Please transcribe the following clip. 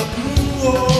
the blue oh.